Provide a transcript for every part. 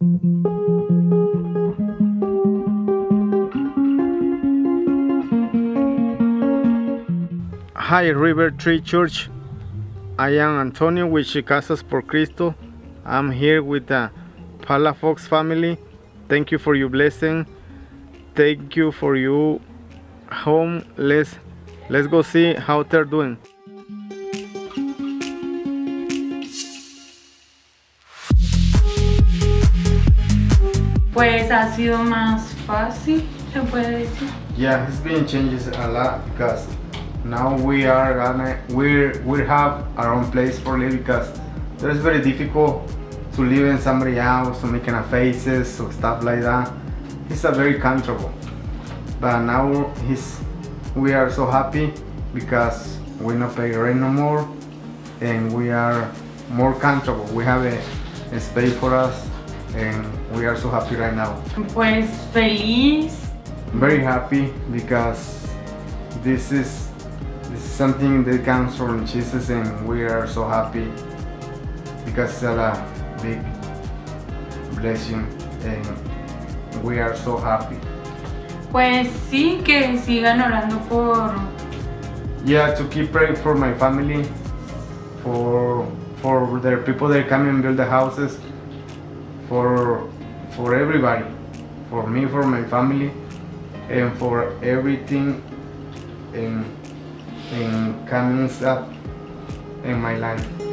Hi River Tree Church. I am Antonio with Chicasas por Cristo. I'm here with the Palafox family. Thank you for your blessing. Thank you for your home. Let's let's go see how they're doing. Pues ha sido más fácil, se puede decir. Yeah, it's been changes a lot because now we are gonna we we have our own place for live because it's very difficult to live in somebody else to making a faces or stuff like that. It's a very comfortable. But now he's we are so happy because we not pay rent no more and we are more comfortable. We have a, a space for us and we are so happy right now. Pues feliz, very happy because this is this is something that comes from Jesus and we are so happy because it's a big blessing and we are so happy. pues sí, que sigan orando por, Yeah, to keep praying for my family, for for the people that come and build the houses, for for everybody, for me, for my family, and for everything in in coming up in my life.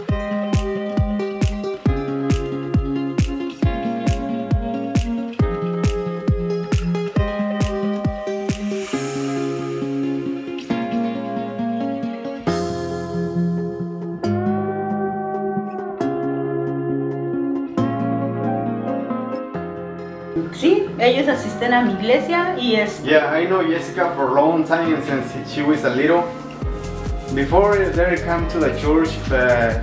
Sí, ellos asisten a mi iglesia y es Yeah, I know Jessica for a long time since she was a little. Before they come to the church, but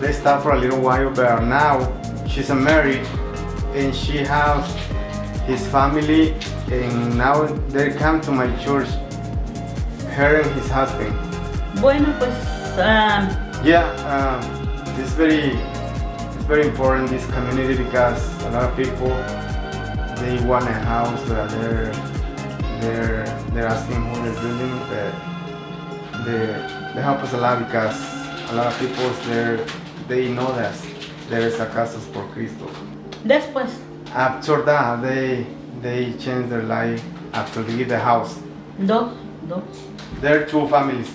they stop for a little while. But now she's married and she has his family, and now they come to my church. Her and his husband. bueno, pues ah, Yeah, um, it's very, it's very important this community because a lot of people they want a house, but they're they're they're asking who they're building, but they they help us a lot because a lot of people there they know that there is a casas por Cristo. después, After that, they they change their life after they get the house. dos, dos. There are two families.